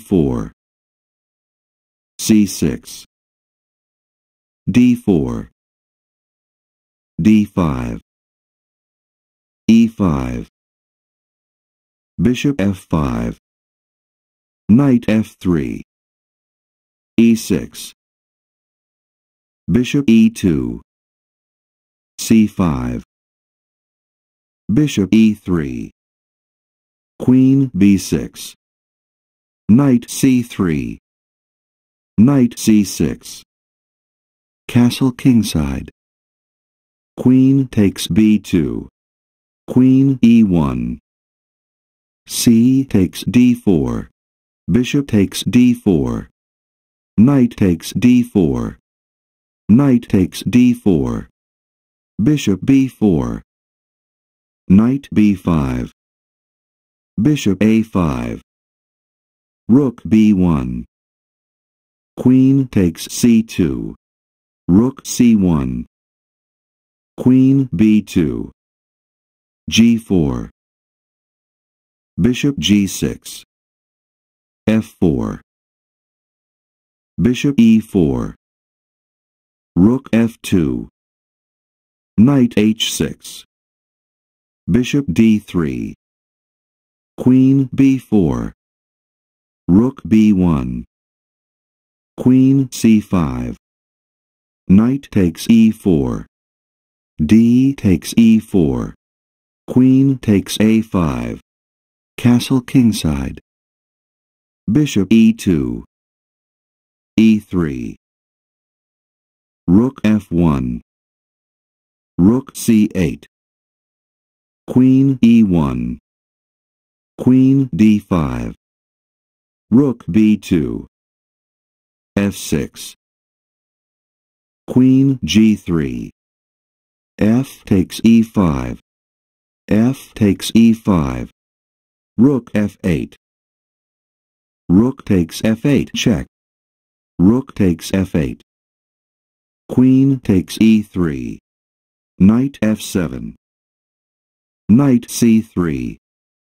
d4 c6 d4 d5 e5 bishop f5 knight f3 e6 bishop e2 c5 bishop e3 queen b6 knight c3 knight c6 castle kingside. Queen takes b2 queen e1 c takes d4 bishop takes d4 knight takes d4 knight takes d4 bishop b4 knight b5 bishop a5 rook b1 queen takes c2 rook c1 queen b2 g4 bishop g6 f4 bishop e4 rook f2 knight h6 bishop d3 queen b4 rook b1 queen c5 knight takes e4 d takes e4 queen takes a5 castle kingside. Bishop e2 e3 rook f1 rook c8 queen e1 queen d5 rook b2 f6 queen g3 f takes e5 f takes e5 rook f8 rook takes f8 check. Rook takes f8 queen takes e3 knight f7 knight c3